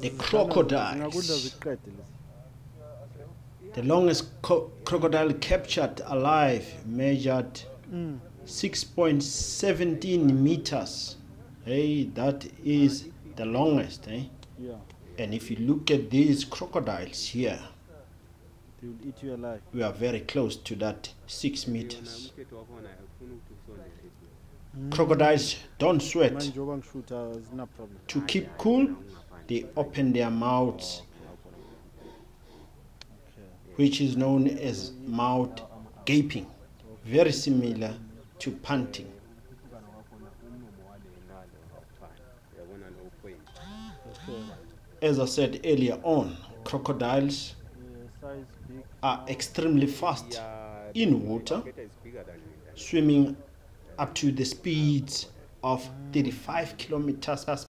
The crocodiles. zingakudla zikuqede lezi The longest co- crocodile captured alive measured Mm. 6.17 meters. Hey, that is the longest. Eh? yeah And if you look at these crocodiles here, they will eat you alive we are very close to that six meters. Crocodiles don't sweat. manje okwangishuta zina problem To keep cool, they open their mouths, which is known as mouth gaping, very similar to panting. As I said earlier on, crocodiles are extremely fast in water, swimming up to the speeds of 35 kilometers